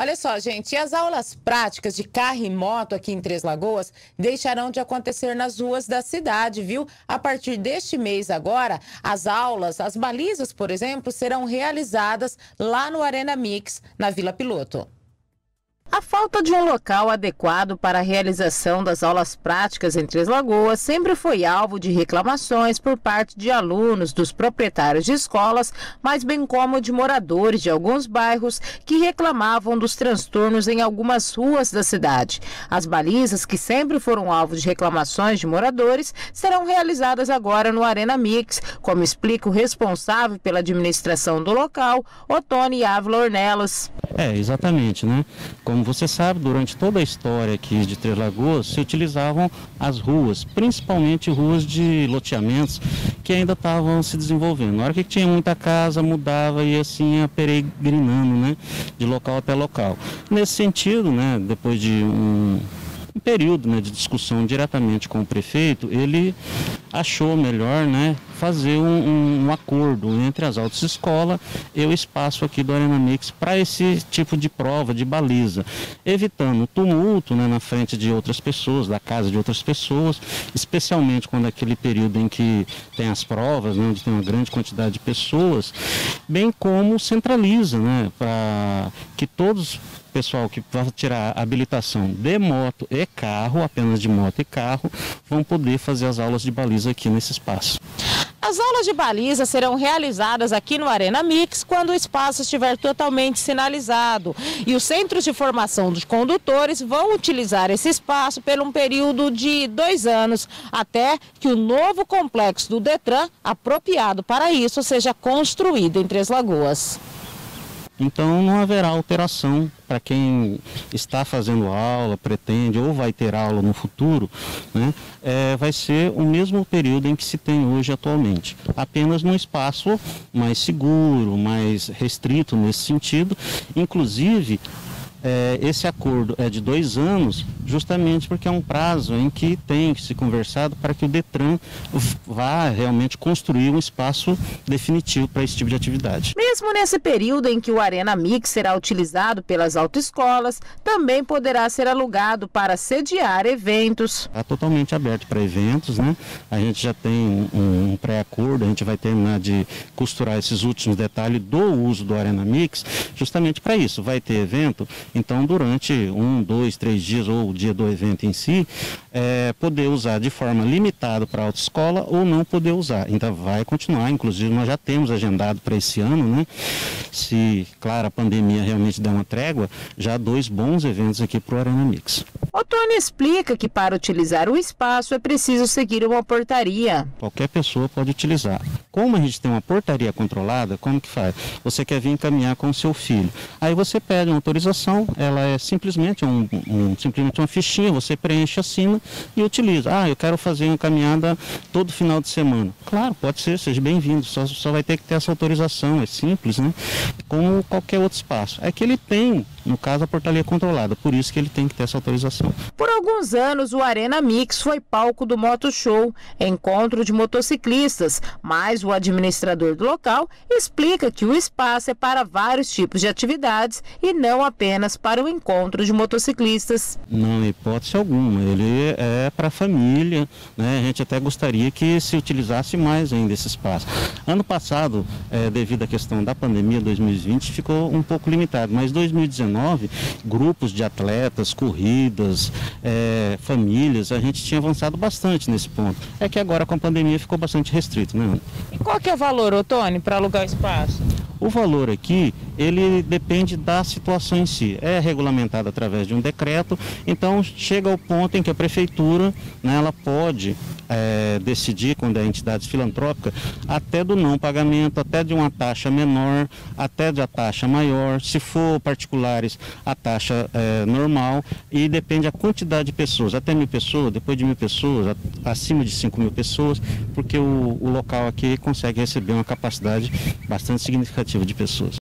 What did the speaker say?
Olha só, gente, as aulas práticas de carro e moto aqui em Três Lagoas deixarão de acontecer nas ruas da cidade, viu? A partir deste mês agora, as aulas, as balizas, por exemplo, serão realizadas lá no Arena Mix, na Vila Piloto. A falta de um local adequado para a realização das aulas práticas em Três Lagoas sempre foi alvo de reclamações por parte de alunos, dos proprietários de escolas, mas bem como de moradores de alguns bairros que reclamavam dos transtornos em algumas ruas da cidade. As balizas, que sempre foram alvo de reclamações de moradores, serão realizadas agora no Arena Mix, como explica o responsável pela administração do local, Otone Ávila Ornelas. É, exatamente, né? Como você sabe, durante toda a história aqui de Três Lagoas, se utilizavam as ruas, principalmente ruas de loteamentos que ainda estavam se desenvolvendo. Na hora que tinha muita casa, mudava e assim ia peregrinando, né? De local até local. Nesse sentido, né? Depois de um um período né, de discussão diretamente com o prefeito, ele achou melhor né, fazer um, um, acordo entre as autoescolas e o espaço aqui do Arena Mix para esse tipo de prova, de baliza, evitando tumulto né, na frente de outras pessoas, da casa de outras pessoas, especialmente quando é aquele período em que tem as provas, né, onde tem uma grande quantidade de pessoas, bem como centraliza, né, para que todos pessoal que vai tirar habilitação de moto e carro, apenas de moto e carro, vão poder fazer as aulas de baliza aqui nesse espaço. As aulas de baliza serão realizadas aqui no Arena Mix quando o espaço estiver totalmente sinalizado. E os centros de formação dos condutores vão utilizar esse espaço por um período de dois anos, até que o novo complexo do Detran, apropriado para isso, seja construído em Três Lagoas. Então não haverá alteração para quem está fazendo aula, pretende ou vai ter aula no futuro, né, é, vai ser o mesmo período em que se tem hoje atualmente, apenas num espaço mais seguro, mais restrito nesse sentido, inclusive é, esse acordo é de dois anos, justamente porque é um prazo em que tem que se conversado para que o Detran vá realmente construir um espaço definitivo para esse tipo de atividade. Mesmo nesse período em que o Arena Mix será utilizado pelas autoescolas, também poderá ser alugado para sediar eventos. Está totalmente aberto para eventos, né? A gente já tem um, um pré-acordo, a gente vai terminar de costurar esses últimos detalhes do uso do Arena Mix, justamente para isso. Vai ter evento então, durante um, dois, três dias ou o dia do evento em si, é, poder usar de forma limitada para a autoescola ou não poder usar. Ainda vai continuar, inclusive nós já temos agendado para esse ano, né? Se, claro, a pandemia realmente der uma trégua, já dois bons eventos aqui para o Arena Mix. O Tony explica que para utilizar o espaço é preciso seguir uma portaria. Qualquer pessoa pode utilizar. Como a gente tem uma portaria controlada, como que faz? Você quer vir caminhar com o seu filho. Aí você pede uma autorização, ela é simplesmente, um, um, simplesmente uma fichinha, você preenche, assina e utiliza. Ah, eu quero fazer uma caminhada todo final de semana. Claro, pode ser, seja bem-vindo, só, só vai ter que ter essa autorização, é simples, né? Como qualquer outro espaço. É que ele tem, no caso, a portaria controlada, por isso que ele tem que ter essa autorização. Por alguns anos, o Arena Mix foi palco do Moto Show, encontro de motociclistas, mas o administrador do local explica que o espaço é para vários tipos de atividades e não apenas para o encontro de motociclistas. Não, hipótese alguma. Ele é para a família, né? A gente até gostaria que se utilizasse mais ainda esse espaço. Ano passado, é, devido à questão da pandemia 2020, ficou um pouco limitado, mas 2019, grupos de atletas, corridas, é, famílias, a gente tinha avançado bastante nesse ponto. É que agora com a pandemia ficou bastante restrito, né? E qual que é o valor, Otônio, para alugar o espaço? O valor aqui, ele depende da situação em si. É regulamentado através de um decreto, então chega ao ponto em que a prefeitura, né, ela pode é, decidir, quando é entidade filantrópica, até do não pagamento, até de uma taxa menor, até de a taxa maior, se for particulares, a taxa é, normal, e depende a quantidade de pessoas, até mil pessoas, depois de mil pessoas, acima de cinco mil pessoas, porque o, o local aqui consegue receber uma capacidade bastante significativa de pessoas.